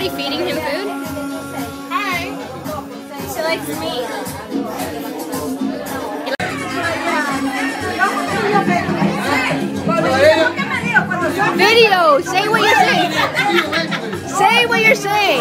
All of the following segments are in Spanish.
already feeding him food? Hi. She likes meat. Video. Say what you're saying. Say what you're saying.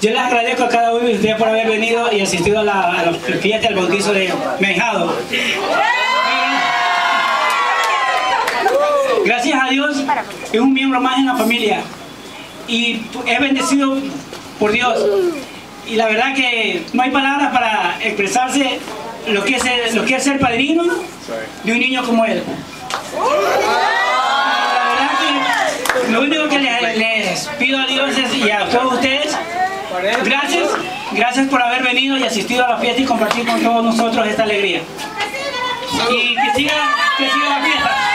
Yo les agradezco a cada uno de ustedes por haber venido y asistido a la, a fiesta del bautizo de mi ahijado. Gracias a Dios es un miembro más en la familia y es bendecido por Dios. Y la verdad que no hay palabras para expresarse lo que es, que ser padrino de un niño como él. La verdad que lo único que les, les pido a Dios es, y a todos ustedes, gracias, gracias por haber venido y asistido a la fiesta y compartir con todos nosotros esta alegría. Y que siga, que siga la fiesta.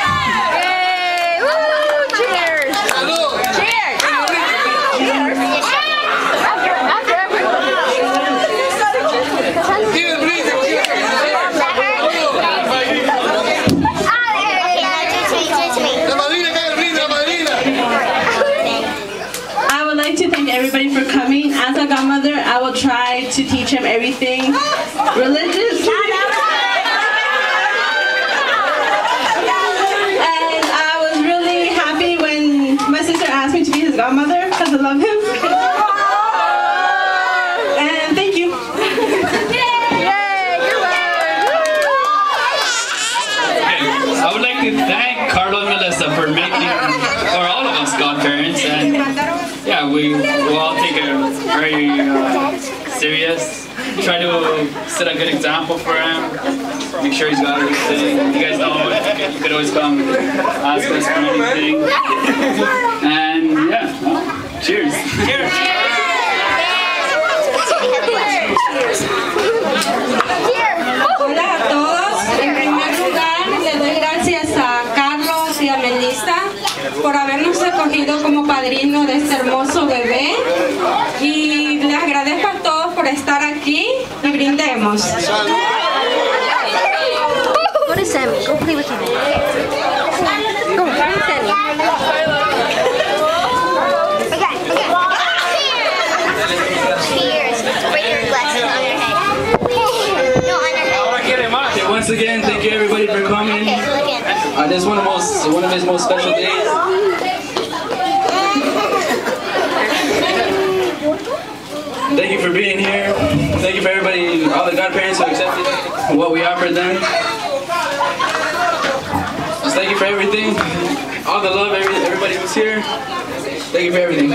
To everything religious. And I was really happy when my sister asked me to be his godmother because I love him. And thank you. I would like to thank Carlo and Melissa for making, or all of us godparents, and yeah, we will all take it very uh, serious. Try to set a good example for him. Make sure he's got everything. You guys know you could always come ask us for anything. And yeah, well, cheers. Cheers. Hola a todos. En primer lugar, le doy gracias a Carlos y a Melissa por habernos escogido como padrino de este hermoso bebé. Y les agradezco a todos por estar aquí y brindemos. Once again, thank you everybody for coming. Uh, this is one of most one of his most special days. Thank you for being here. Thank you for everybody, all the godparents who accepted what we offered them. Just thank you for everything. All the love, everybody who's here. Thank you for everything.